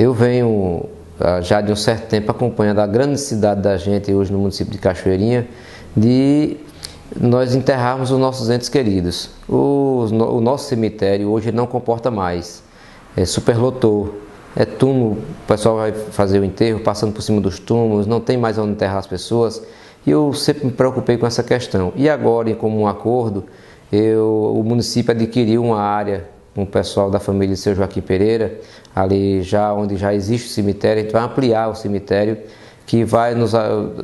Eu venho ah, já de um certo tempo acompanhando a grande necessidade da gente hoje no município de Cachoeirinha de nós enterrarmos os nossos entes queridos. O, o nosso cemitério hoje não comporta mais, é, superlotou. É túmulo, o pessoal vai fazer o enterro passando por cima dos túmulos, não tem mais onde enterrar as pessoas. E eu sempre me preocupei com essa questão. E agora, em comum acordo, eu, o município adquiriu uma área com o pessoal da família de seu Joaquim Pereira, ali já onde já existe o cemitério, a gente vai ampliar o cemitério que vai nos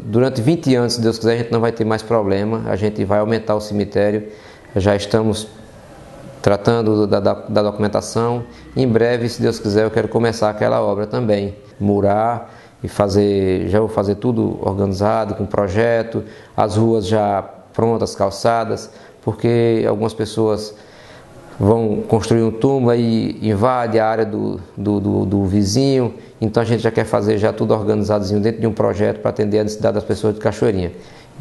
durante 20 anos, se Deus quiser, a gente não vai ter mais problema, a gente vai aumentar o cemitério. Já estamos tratando da, da, da documentação. Em breve, se Deus quiser, eu quero começar aquela obra também, murar e fazer, já vou fazer tudo organizado com projeto, as ruas já prontas, calçadas, porque algumas pessoas vão construir um túmulo e invade a área do, do, do, do, vizinho. Então a gente já quer fazer já tudo organizadozinho dentro de um projeto para atender a necessidade das pessoas de Cachoeirinha.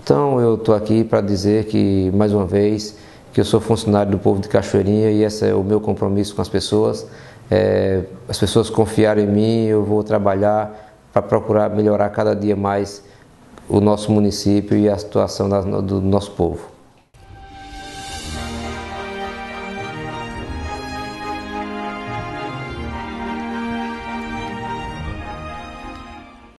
Então eu estou aqui para dizer que, mais uma vez, que eu sou funcionário do povo de Cachoeirinha e esse é o meu compromisso com as pessoas. É, as pessoas confiaram em mim, eu vou trabalhar para procurar melhorar cada dia mais o nosso município e a situação da, do nosso povo.